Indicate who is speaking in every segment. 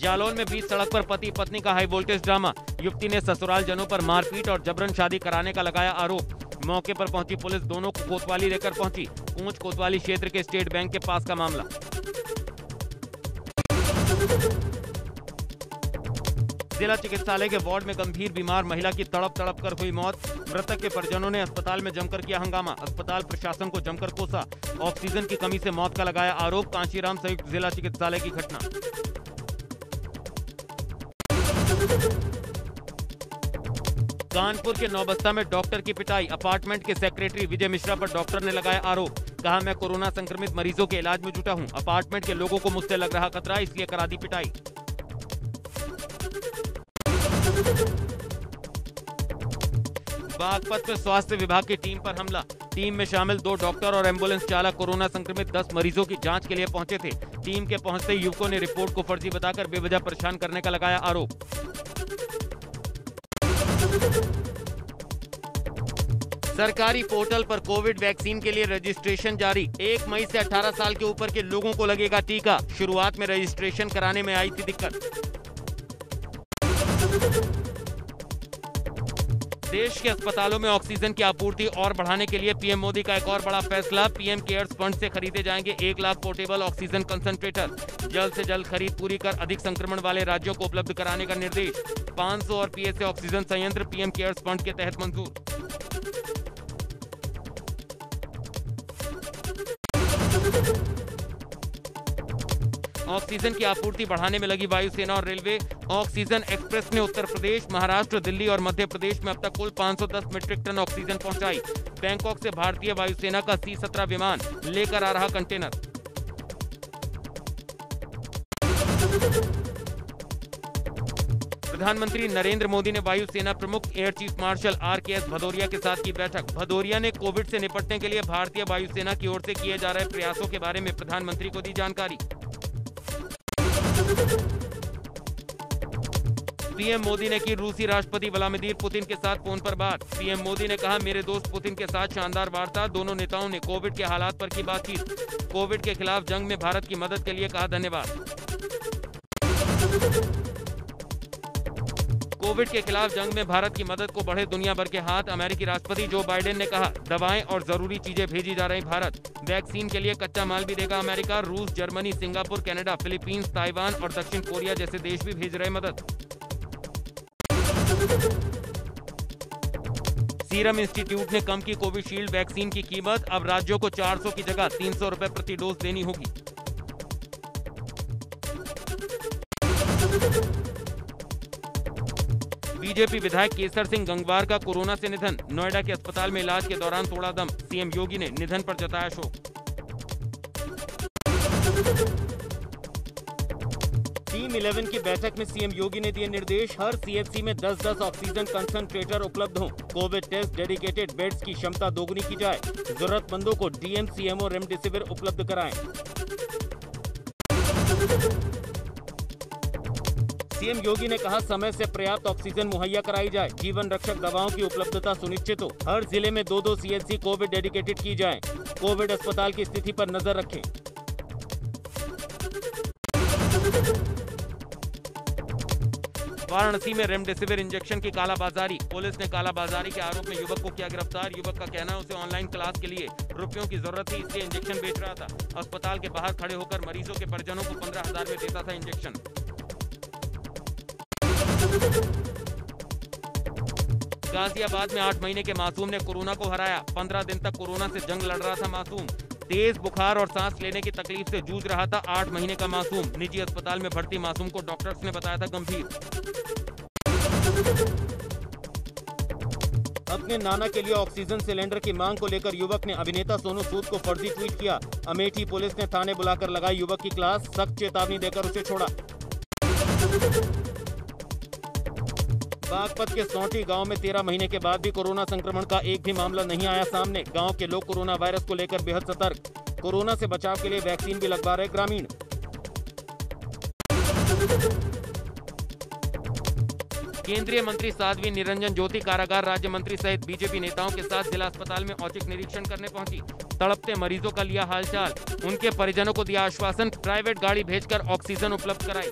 Speaker 1: जालौन में बीच सड़क पर पति पत्नी का हाई वोल्टेज ड्रामा। युवती ने ससुराल जनों पर मारपीट और जबरन शादी कराने का लगाया आरोप। मौके पर पहुँची पुलिस, दोनों को कोतवाली लेकर पहुँची। पूंछ कोतवाली क्षेत्र के स्टेट बैंक के पास का मामला। जिला चिकित्सालय के वार्ड में गंभीर बीमार महिला की तड़प तड़प कर हुई मौत। मृतक के परिजनों ने अस्पताल में जमकर किया हंगामा। अस्पताल प्रशासन को जमकर कोसा। ऑक्सीजन की कमी से मौत का लगाया आरोप, कांशीराम संयुक्त जिला चिकित्सालय की घटना। कानपुर के नौबस्ता में डॉक्टर की पिटाई। अपार्टमेंट के सेक्रेटरी विजय मिश्रा पर डॉक्टर ने लगाया आरोप। कहा, मैं कोरोना संक्रमित मरीजों के इलाज में जुटा हूँ। अपार्टमेंट के लोगों को मुझसे लग रहा खतरा, इसलिए करा दी पिटाई। बागपत में स्वास्थ्य विभाग की टीम पर हमला। टीम में शामिल दो डॉक्टर और एंबुलेंस चालक कोरोना संक्रमित 10 मरीजों की जाँच के लिए पहुँचे थे। टीम के पहुँचते युवकों ने रिपोर्ट को फर्जी बताकर बेवजह परेशान करने का लगाया आरोप। सरकारी पोर्टल पर कोविड वैक्सीन के लिए रजिस्ट्रेशन जारी। एक मई से 18 साल के ऊपर के लोगों को लगेगा टीका। शुरुआत में रजिस्ट्रेशन कराने में आई थी दिक्कत। देश के अस्पतालों में ऑक्सीजन की आपूर्ति और बढ़ाने के लिए पीएम मोदी का एक और बड़ा फैसला, पीएम केयर्स फंड से खरीदे जाएँगे एक लाख पोर्टेबल ऑक्सीजन कंसंट्रेटर। जल्द से जल्द खरीद पूरी कर अधिक संक्रमण वाले राज्यों को उपलब्ध कराने का निर्देश 500 और पीएसए ऑक्सीजन संयंत्र पीएम केयर्स फंड के तहत मंजूर। ऑक्सीजन की आपूर्ति बढ़ाने में लगी वायुसेना और रेलवे। ऑक्सीजन एक्सप्रेस ने उत्तर प्रदेश, महाराष्ट्र, दिल्ली और मध्य प्रदेश में अब तक कुल 510 मीट्रिक टन ऑक्सीजन पहुंचाई। बैंकॉक से भारतीय वायुसेना का सी सत्रह विमान लेकर आ रहा कंटेनर। प्रधानमंत्री नरेंद्र मोदी ने वायुसेना प्रमुख air chief marshal R K S Bhadauria के साथ की बैठक। भदौरिया ने कोविड से निपटने के लिए भारतीय वायुसेना की ओर से किए जा रहे प्रयासों के बारे में प्रधानमंत्री को दी जानकारी। पीएम मोदी ने की रूसी राष्ट्रपति व्लादिमीर पुतिन के साथ फ़ोन पर बात। पीएम मोदी ने कहा, मेरे दोस्त पुतिन के साथ शानदार वार्ता, दोनों नेताओं ने कोविड के हालात पर की बातचीत। कोविड के खिलाफ जंग में भारत की मदद के लिए कहा धन्यवाद। कोविड के खिलाफ जंग में भारत की मदद को बढ़े दुनिया भर के हाथ, अमेरिकी राष्ट्रपति जो बाइडेन ने कहा, दवाएँ और ज़रूरी चीज़ें भेजी जा रही भारत। वैक्सीन के लिए कच्चा माल भी देगा अमेरिका, रूस, Germany, Singapore, Canada, Philippines, Taiwan और दक्षिण कोरिया जैसे देश भी भेज रहे मदद। सीरम इंस्टीट्यूट ने कम की कोविशील्ड वैक्सीन की कीमत, अब राज्यों को 400 की जगह तीन सौ रुपए प्रति डोज देनी होगी। बीजेपी विधायक केसर सिंह गंगवार का कोरोना से निधन। नोएडा के अस्पताल में इलाज के दौरान तोड़ा दम। सीएम योगी ने निधन पर जताया शोक। टीम 11 की बैठक में सीएम योगी ने दिए निर्देश। हर सीएचसी में 10-10 ऑक्सीजन कंसंट्रेटर उपलब्ध हों। कोविड टेस्ट डेडिकेटेड बेड्स की क्षमता दोगुनी की जाए। जरूरतमंदों को डीएम, सीएमओ, रेमडेसिविर उपलब्ध कराएँ। सीएम योगी ने कहा, समय से पर्याप्त ऑक्सीजन मुहैया कराई जाए। जीवन रक्षक दवाओं की उपलब्धता सुनिश्चित हो। हर ज़िले में दो दो सीएचसी कोविड डेडिकेटेड की जाए। कोविड अस्पताल की स्थिति पर नज़र रखें। वाराणसी में रेमडेसिविर इंजेक्शन की कालाबाजारी। पुलिस ने कालाबाजारी के आरोप में युवक को किया गिरफ़्तार। युवक का कहना है, उसे ऑनलाइन क्लास के लिए रुपयों की ज़रूरत थी, इसलिए इंजेक्शन बेच रहा था। अस्पताल के बाहर खड़े होकर मरीजों के परिजनों को पंद्रह हज़ार में देता था इंजेक्शन। गाजियाबाद में आठ महीने के मासूम ने कोरोना को हराया। पंद्रह दिन तक कोरोना से जंग लड़ रहा था मासूम। तेज बुखार और सांस लेने की तकलीफ़ से जूझ रहा था आठ महीने का मासूम। निजी अस्पताल में भर्ती मासूम को डॉक्टर्स ने बताया था गंभीर। अपने नाना के लिए ऑक्सीजन सिलेंडर की मांग को लेकर युवक ने अभिनेता सोनू सूद को फर्जी ट्वीट किया। अमेठी पुलिस ने थाने बुलाकर लगाई युवक की क्लास, सख्त चेतावनी देकर उसे छोड़ा। बागपत के सौटी गाँव में तेरह महीने के बाद भी कोरोना संक्रमण का एक भी मामला नहीं आया सामने। गाँव के लोग कोरोना वायरस को लेकर बेहद सतर्क। कोरोना से बचाव के लिए वैक्सीन भी लगवा रहे ग्रामीण। केंद्रीय मंत्री साध्वी निरंजन, ज्योति कारागार, राज्य मंत्री सहित बीजेपी नेताओं के साथ जिला अस्पताल में औचक निरीक्षण करने पहुँची। तड़पते मरीजों का लिया हालचाल। उनके परिजनों को दिया आश्वासन, प्राइवेट गाड़ी भेजकर ऑक्सीजन उपलब्ध कराई।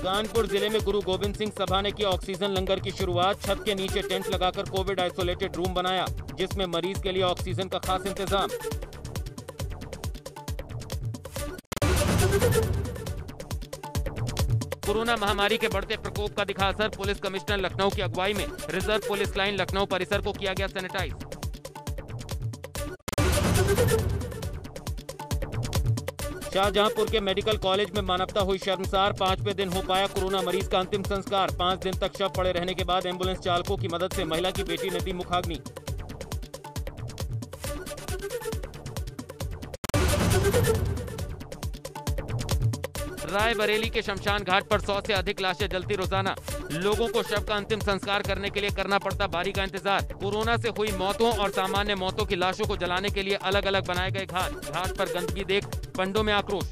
Speaker 1: कानपुर ज़िले में गुरु गोविंद सिंह सभा ने की ऑक्सीजन लंगर की शुरुआत। छत के नीचे टेंट लगाकर कोविड आइसोलेटेड रूम बनाया, जिसमें मरीज़ के लिए ऑक्सीजन का खास इंतज़ाम। कोरोना महामारी के बढ़ते प्रकोप का दिखा असर पुलिस कमिश्नर लखनऊ की अगुवाई में, रिज़र्व पुलिस लाइन लखनऊ परिसर को किया गया सैनिटाइज। शाहजहांपुर के मेडिकल कॉलेज में मानवता हुई शर्मसार पाँचवें दिन हो पाया कोरोना मरीज़ का अंतिम संस्कार। पाँच दिन तक शव पड़े रहने के बाद एंबुलेंस चालकों की मदद से महिला की बेटी ने दी मुखाग्नि। रायबरेली के शमशान घाट पर सौ से अधिक लाशें जलती रोज़ाना। लोगों को शव का अंतिम संस्कार करने के लिए करना पड़ता बारी का इंतज़ार। कोरोना से हुई मौतों और सामान्य मौतों की लाशों को जलाने के लिए अलग अलग बनाए गए घाट। घाट पर गंदगी देख पंडों में आक्रोश।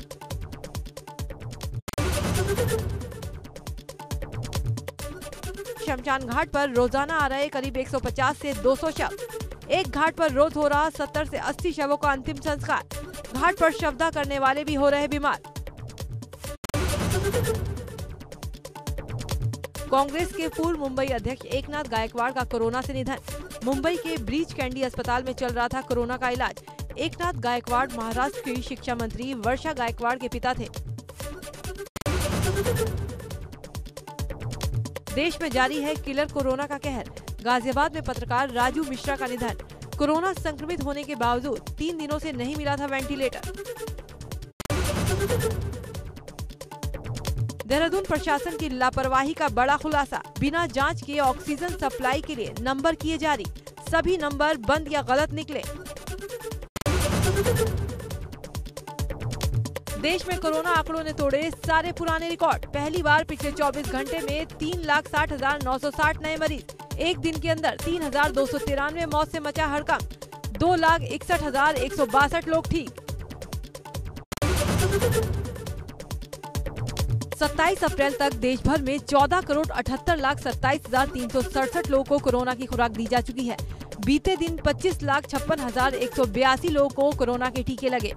Speaker 2: शमशान घाट पर रोज़ाना आ रहे करीब 150 से 200 शव। एक घाट पर रोज हो रहा 70 से 80 शवों का अंतिम संस्कार। घाट पर शवदा करने वाले भी हो रहे बीमार। कांग्रेस के पूर्व मुंबई अध्यक्ष एकनाथ गायकवाड़ का कोरोना से निधन। मुंबई के ब्रीच कैंडी अस्पताल में चल रहा था कोरोना का इलाज। एकनाथ गायकवाड़ महाराष्ट्र की शिक्षा मंत्री वर्षा गायकवाड़ के पिता थे। देश में जारी है किलर कोरोना का कहर। गाजियाबाद में पत्रकार राजू मिश्रा का निधन। कोरोना संक्रमित होने के बावजूद तीन दिनों से नहीं मिला था वेंटिलेटर। देहरादून प्रशासन की लापरवाही का बड़ा खुलासा। बिना जाँच किए ऑक्सीजन सप्लाई के लिए नंबर किए जारी। सभी नंबर बंद या गलत निकले। देश में कोरोना आंकड़ों ने तोड़े सारे पुराने रिकॉर्ड। पहली बार पिछले 24 घंटे में तीन लाख साठ हज़ार नौ सौ साठ नए मरीज़। एक दिन के अंदर तीन हज़ार दो सौ तिरानवे मौत से मचा हड़कंप। दो लाख इकसठ हज़ार एक सौ बासठ लोग ठीक। 27 अप्रैल तक देश भर में 14 करोड़ अठहत्तर लाख सत्ताईस हज़ार तीन सौ सड़सठ लोगों को कोरोना की खुराक दी जा चुकी है। बीते दिन 25 लाख छप्पन हज़ार एक सौ बयासी लोगों को कोरोना के टीके लगे।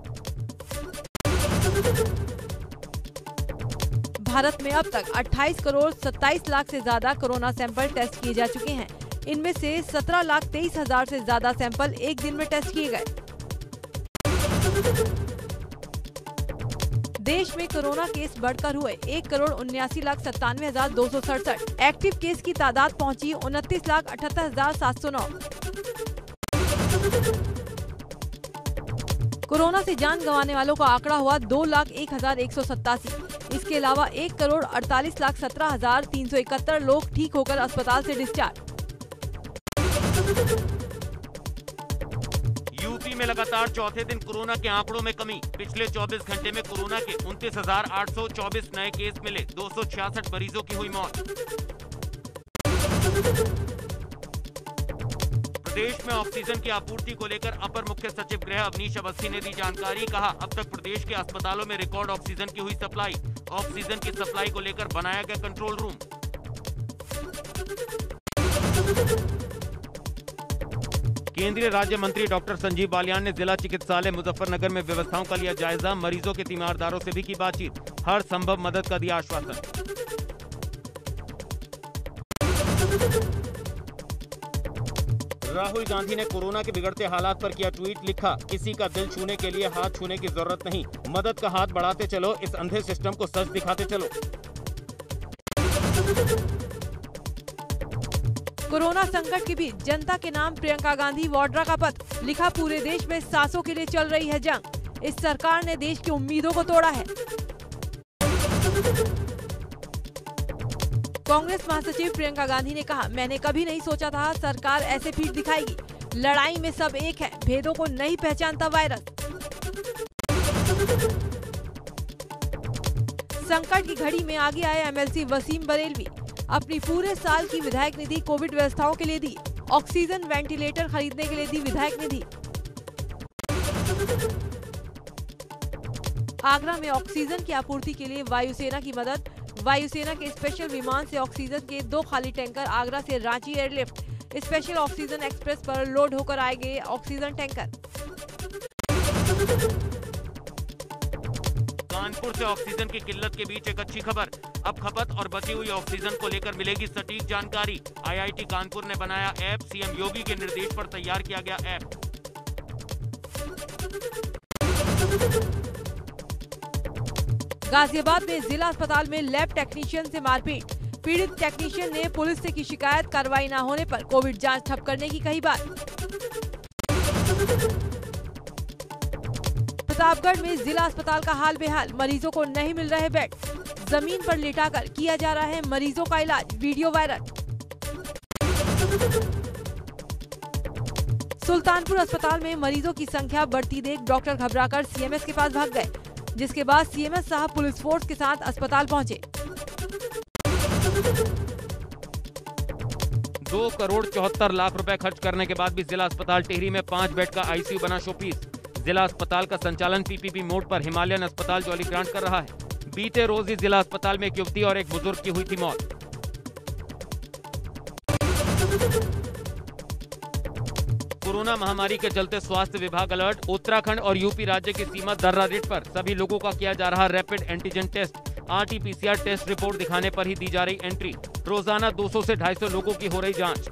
Speaker 2: भारत में अब तक 28 करोड़ 27 लाख से ज़्यादा कोरोना सैंपल टेस्ट किए जा चुके हैं। इनमें से 17 लाख तेईस हज़ार से ज़्यादा सैंपल एक दिन में टेस्ट किए गए। देश में कोरोना केस बढ़कर हुए एक करोड़ उन्यासी लाख सत्तानवे हज़ार दो सौ सड़सठ। एक्टिव केस की तादाद पहुँची उनतीस लाख अठहत्तर हज़ार सात सौ नौ। कोरोना से जान गंवाने वालों का आंकड़ा हुआ दो लाख एक हज़ार एक सौ सत्तासी। इसके अलावा एक करोड़ अड़तालीस लाख सत्रह हज़ार तीन सौ इकहत्तर लोग ठीक होकर अस्पताल से डिस्चार्ज।
Speaker 1: यूपी में लगातार चौथे दिन कोरोना के आंकड़ों में कमी। पिछले 24 घंटे में कोरोना के उनतीस नए केस मिले। दो सौ छियासठ मरीजों की हुई मौत। प्रदेश में ऑक्सीजन की आपूर्ति को लेकर अपर मुख्य सचिव गृह अवनीश अवस्थी ने दी जानकारी। कहा, अब तक प्रदेश के अस्पतालों में रिकॉर्ड ऑक्सीजन की हुई सप्लाई, ऑक्सीजन की सप्लाई को लेकर बनाया गया कंट्रोल रूम केंद्रीय राज्य मंत्री डॉक्टर संजीव बालियान ने जिला चिकित्सालय मुजफ्फरनगर में व्यवस्थाओं का लिया जायजा, मरीजों के तीमारदारों से भी की बातचीत। हर संभव मदद का दिया आश्वासन। राहुल गांधी ने कोरोना के बिगड़ते हालात पर किया ट्वीट, लिखा, किसी का दिल छूने के लिए हाथ छूने की ज़रूरत नहीं। मदद का हाथ बढ़ाते चलो, इस अंधे सिस्टम को सच दिखाते चलो।
Speaker 2: कोरोना संकट के बीच जनता के नाम प्रियंका गांधी वाड्रा का पत्र लिखा, पूरे देश में सासों के लिए चल रही है जंग। इस सरकार ने देश की उम्मीदों को तोड़ा है। कांग्रेस महासचिव प्रियंका गांधी ने कहा, मैंने कभी नहीं सोचा था सरकार ऐसे पीठ दिखाएगी। लड़ाई में सब एक है, भेदों को नहीं पहचानता वायरस। संकट की घड़ी में आगे आए एमएलसी वसीम बरेलवी। अपनी पूरे साल की विधायक निधि कोविड व्यवस्थाओं के लिए दी। ऑक्सीजन वेंटिलेटर खरीदने के लिए दी विधायक निधि। आगरा में ऑक्सीजन की आपूर्ति के लिए वायुसेना की मदद। वायुसेना के स्पेशल विमान से ऑक्सीजन के दो खाली टैंकर आगरा से Ranchi airlift special oxygen express पर लोड होकर आएँगे ऑक्सीजन टैंकर।
Speaker 1: कानपुर से ऑक्सीजन की किल्लत के बीच एक अच्छी खबर। अब खपत और बची हुई ऑक्सीजन को लेकर मिलेगी सटीक जानकारी। आईआईटी कानपुर ने बनाया ऐप। सीएम योगी के निर्देश पर तैयार किया गया ऐप।
Speaker 2: गाजियाबाद में जिला अस्पताल में लैब टेक्नीशियन से मारपीट। पीड़ित टेक्नीशियन ने पुलिस से की शिकायत, कार्रवाई न होने पर कोविड जाँच ठप करने की कही बात। प्रतापगढ़ में जिला अस्पताल का हाल बेहाल, मरीजों को नहीं मिल रहे बेड। ज़मीन पर लिटाकर किया जा रहा है मरीजों का इलाज, वीडियो वायरल। सुल्तानपुर अस्पताल में मरीजों की संख्या बढ़ती देख डॉक्टर घबराकर सीएमएस के पास भाग गए। जिसके बाद सीएमएस साहब पुलिस फोर्स के साथ अस्पताल पहुँचे।
Speaker 1: दो करोड़ चौहत्तर लाख रुपए खर्च करने के बाद भी जिला अस्पताल टिहरी में पाँच बेड का आईसीयू बना शोपीस। जिला अस्पताल का संचालन पीपीपी मोड पर हिमालयन अस्पताल जॉली ग्रांट कर रहा है। बीते रोज ही जिला अस्पताल में एक युवती और एक बुज़ुर्ग की हुई थी मौत। कोरोना महामारी के चलते स्वास्थ्य विभाग अलर्ट, उत्तराखंड और यूपी राज्य की सीमा दर्रा रेट पर सभी लोगों का किया जा रहा rapid antigen test RTPCR test report दिखाने पर ही दी जा रही एंट्री रोज़ाना 200 से 250 लोगों की हो रही जाँच।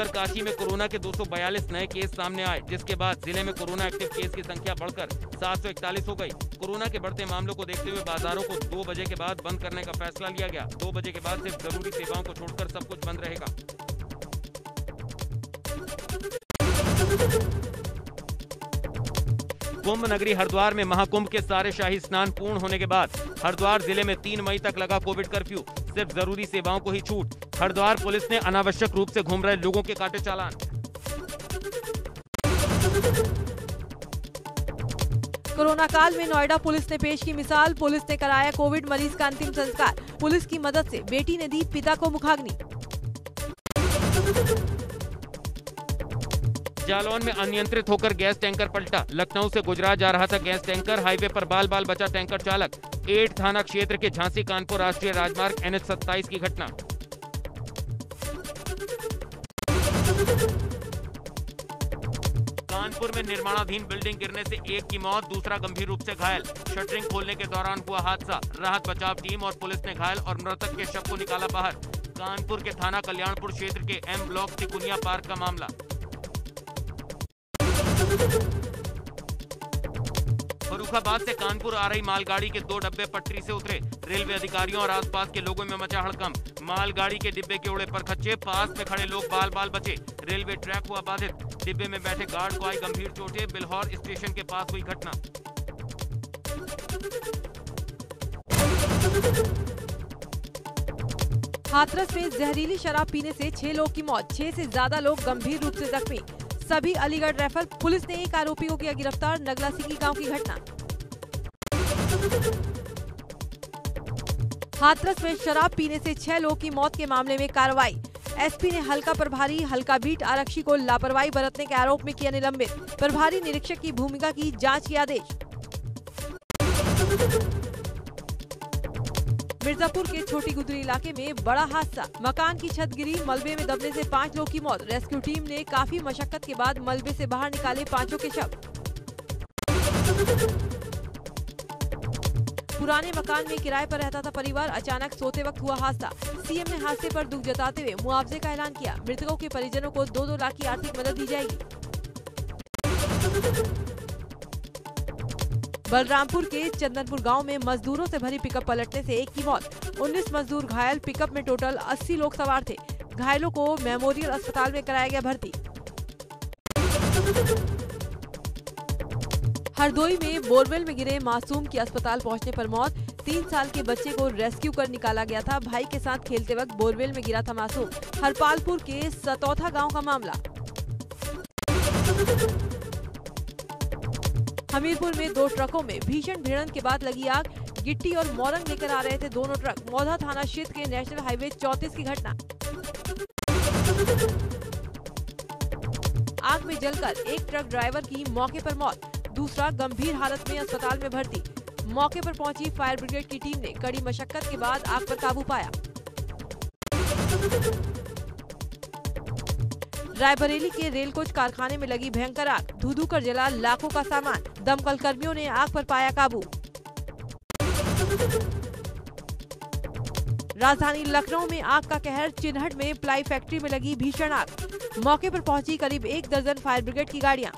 Speaker 1: उत्तरकाशी में कोरोना के 242 नए केस सामने आए, जिसके बाद ज़िले में कोरोना एक्टिव केस की संख्या बढ़कर सात सौ इकतालीस हो गई। कोरोना के बढ़ते मामलों को देखते हुए बाजारों को दो बजे के बाद बंद करने का फैसला लिया गया। दो बजे के बाद सिर्फ़ ज़रूरी सेवाओं को छोड़कर सब कुछ बंद रहेगा। कुंभ नगरी हरिद्वार में महाकुंभ के सारे शाही स्नान पूर्ण होने के बाद हरिद्वार ज़िले में तीन मई तक लगा कोविड कर्फ्यू। सिर्फ़ ज़रूरी सेवाओं को ही छूट। हरिद्वार पुलिस ने अनावश्यक रूप से घूम रहे लोगों के काटे चालान।
Speaker 2: कोरोना काल में नोएडा पुलिस ने पेश की मिसाल। पुलिस ने कराया कोविड मरीज़ का अंतिम संस्कार। पुलिस की मदद से बेटी ने दी पिता को मुखाग्नि।
Speaker 1: जालौन में अनियंत्रित होकर गैस टैंकर पलटा। लखनऊ से गुजरात जा रहा था गैस टैंकर। हाईवे पर बाल बाल बचा टैंकर चालक। एट थाना क्षेत्र के झांसी कानपुर राष्ट्रीय राजमार्ग एनएच सत्ताईस की घटना। कानपुर में निर्माणाधीन बिल्डिंग गिरने से एक की मौत, दूसरा गंभीर रूप से घायल। शटरिंग खोलने के दौरान हुआ हादसा। राहत बचाव टीम और पुलिस ने घायल और मृतक के शव को निकाला बाहर। कानपुर के थाना कल्याणपुर क्षेत्र के एम ब्लॉक तिकुनिया पार्क का मामला। फरुखाबाद से कानपुर आ रही मालगाड़ी के दो डब्बे पटरी से उतरे। रेलवे अधिकारियों और आसपास के लोगों में मचा हड़कंप। मालगाड़ी के डिब्बे के उड़े पर खच्चे, पास में खड़े लोग बाल बाल बचे। रेलवे ट्रैक हुआ बाधित। डिब्बे में बैठे गार्ड को आई गंभीर चोटें, बिल्हौर स्टेशन के पास हुई घटना।
Speaker 2: हाथरस में जहरीली शराब पीने से छह लोग की मौत, छह से ज़्यादा लोग गंभीर रूप से जख्मी। सभी अलीगढ़ रेफर पुलिस ने एक आरोपी को किया गिरफ़्तार नगला सिकी गाँव की घटना। हाथरस में शराब पीने से छह लोगों की मौत के मामले में कार्रवाई। एसपी ने हल्का प्रभारी हल्का बीट, आरक्षी को लापरवाही बरतने के आरोप में किया निलंबित। प्रभारी निरीक्षक की भूमिका की जाँच के आदेश। मिर्जापुर के छोटी गुदरी इलाके में बड़ा हादसा। मकान की छत गिरी, मलबे में दबने से पाँच लोग की मौत। रेस्क्यू टीम ने काफ़ी मशक्कत के बाद मलबे से बाहर निकाले पाँचों के शव। पुराने मकान में किराए पर रहता था परिवार, अचानक सोते वक्त हुआ हादसा। सीएम ने हादसे पर दुख जताते हुए मुआवजे का ऐलान किया। मृतकों के परिजनों को दो दो लाख की आर्थिक मदद दी जाएगी। बलरामपुर के चंदनपुर गाँव में मजदूरों से भरी पिकअप पलटने से एक की मौत। 19 मजदूर घायल, पिकअप में टोटल 80 लोग सवार थे। घायलों को मेमोरियल अस्पताल में कराया गया भर्ती। हरदोई में बोरवेल में गिरे मासूम की अस्पताल पहुँचने पर मौत। तीन साल के बच्चे को रेस्क्यू कर निकाला गया था। भाई के साथ खेलते वक्त बोरवेल में गिरा था मासूम। हरपालपुर के सतौथा गाँव का मामला। हमीरपुर में दो ट्रकों में भीषण भिड़ंत के बाद लगी आग। गिट्टी और मोरंग लेकर आ रहे थे दोनों ट्रक। मौधा थाना क्षेत्र के नेशनल हाईवे चौतीस की घटना। आग में जलकर एक ट्रक ड्राइवर की मौके पर मौत। दूसरा गंभीर हालत में अस्पताल में भर्ती। मौके पर पहुँची फायर ब्रिगेड की टीम ने कड़ी मशक्कत के बाद आग पर काबू पाया। रायबरेली के रेल कोच कारखाने में लगी भयंकर आग। धू धू कर जला लाखों का सामान। दमकल कर्मियों ने आग पर पाया काबू। राजधानी लखनऊ में आग का कहर। चिन्हट में प्लाई फैक्ट्री में लगी भीषण आग। मौके पर पहुँची करीब एक दर्जन फायर ब्रिगेड की गाड़ियाँ।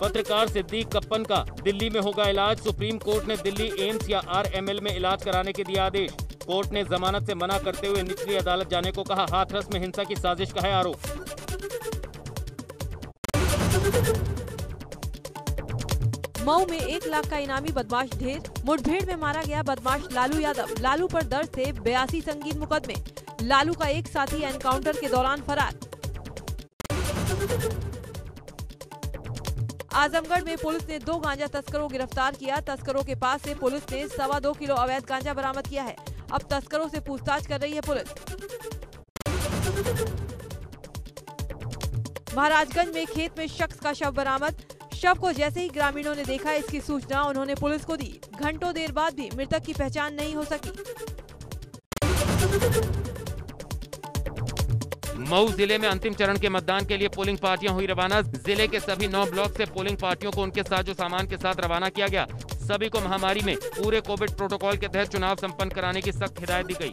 Speaker 1: पत्रकार सिद्दीक कप्पन का दिल्ली में होगा इलाज। सुप्रीम कोर्ट ने दिल्ली एम्स या आरएमएल में इलाज कराने के दिया आदेश। कोर्ट ने जमानत से मना करते हुए निचली अदालत जाने को कहा। हाथरस में हिंसा की साजिश का है आरोप।
Speaker 2: मऊ में एक लाख का इनामी बदमाश ढेर। मुठभेड़ में मारा गया बदमाश लालू यादव। लालू पर दर्ज थे बयासी संगीन मुकदमे। लालू का एक साथी एनकाउंटर के दौरान फरार। आजमगढ़ में पुलिस ने दो गांजा तस्करों को गिरफ़्तार किया। तस्करों के पास से पुलिस ने सवा दो किलो अवैध गांजा बरामद किया है। अब तस्करों से पूछताछ कर रही है पुलिस। महाराजगंज में खेत में शख्स का शव बरामद। शव को जैसे ही ग्रामीणों ने देखा, इसकी सूचना उन्होंने पुलिस को दी। घंटों देर बाद भी मृतक की पहचान नहीं हो सकी।
Speaker 1: मऊ ज़िले में अंतिम चरण के मतदान के लिए पोलिंग पार्टियाँ हुई रवाना। ज़िले के सभी नौ ब्लॉक से पोलिंग पार्टियों को उनके साजो सामान के साथ रवाना किया गया, सभी को महामारी में पूरे कोविड प्रोटोकॉल के तहत चुनाव संपन्न कराने की सख्त हिदायत दी गई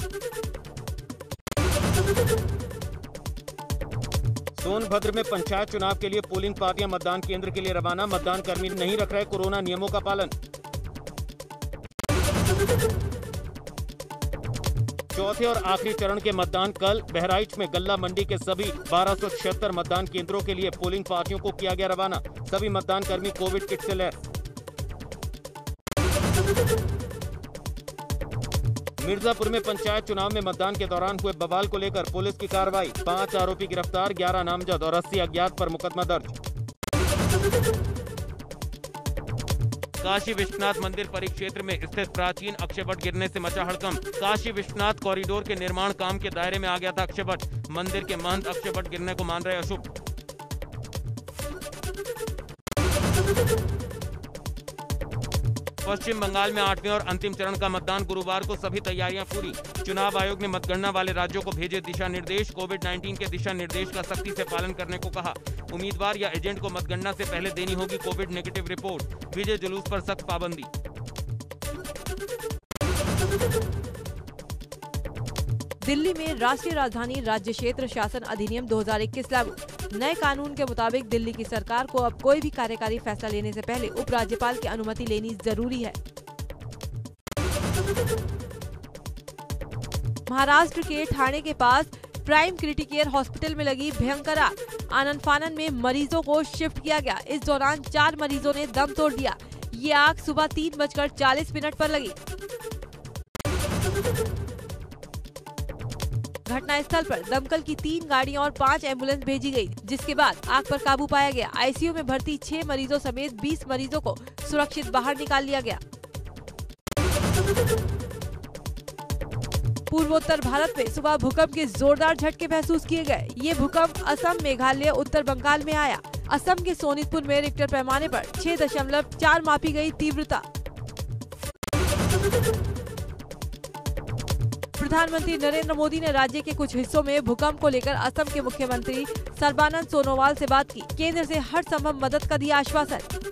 Speaker 1: सोनभद्र में पंचायत चुनाव के लिए पोलिंग पार्टियाँ मतदान केंद्र के लिए रवाना मतदान कर्मी नहीं रख रहे कोरोना नियमों का पालन। चौथे और आखिरी चरण के मतदान कल बहराइच में गल्ला मंडी के सभी बारह मतदान केंद्रों के लिए पोलिंग पार्टियों को किया गया रवाना। सभी मतदान कर्मी कोविड किट से लैस। मिर्जापुर में पंचायत चुनाव में मतदान के दौरान हुए बवाल को लेकर पुलिस की कार्रवाई। पाँच आरोपी गिरफ़्तार, ग्यारह नामजद और अस्सी अज्ञात पर मुकदमा दर्ज। काशी विश्वनाथ मंदिर परिक्षेत्र में स्थित प्राचीन अक्षयवट गिरने से मचा हड़कम। काशी विश्वनाथ कॉरिडोर के निर्माण काम के दायरे में आ गया था अक्षयवट। मंदिर के महंत अक्षयवट गिरने को मान रहे अशुभ। पश्चिम बंगाल में आठवें और अंतिम चरण का मतदान, गुरुवार को सभी तैयारियाँ पूरी। चुनाव आयोग ने मतगणना वाले राज्यों को भेजे दिशा निर्देश कोविड 19 के दिशा निर्देश का सख्ती से पालन करने को कहा। उम्मीदवार या एजेंट को मतगणना से पहले देनी होगी कोविड नेगेटिव रिपोर्ट। विजय जुलूस पर सख्त पाबंदी।
Speaker 2: दिल्ली में राष्ट्रीय राजधानी राज्य क्षेत्र शासन अधिनियम 2021 लागू। नए कानून के मुताबिक दिल्ली की सरकार को अब कोई भी कार्यकारी फैसला लेने से पहले उपराज्यपाल की अनुमति लेनी ज़रूरी है। महाराष्ट्र के ठाणे के पास प्राइम क्रिटिकेयर हॉस्पिटल में लगी भयंकर आग। आनंद फानन में मरीजों को शिफ्ट किया गया। इस दौरान चार मरीजों ने दम तोड़ दिया। ये आग सुबह तीन बजकर चालीस मिनट पर लगी। घटनास्थल पर दमकल की तीन गाड़ियाँ और पाँच एंबुलेंस भेजी गई, जिसके बाद आग पर काबू पाया गया। आईसीयू में भर्ती छह मरीजों समेत 20 मरीजों को सुरक्षित बाहर निकाल लिया गया। पूर्वोत्तर भारत में सुबह भूकंप के जोरदार झटके महसूस किए गए। ये भूकंप असम मेघालय उत्तर बंगाल में आया। असम के सोनितपुर में रिक्टर पैमाने पर छह दशमलव चार मापी गई तीव्रता। प्रधानमंत्री नरेंद्र मोदी ने राज्य के कुछ हिस्सों में भूकंप को लेकर असम के मुख्यमंत्री सर्बानंद सोनोवाल से बात की। केंद्र से हर संभव मदद का दिया आश्वासन।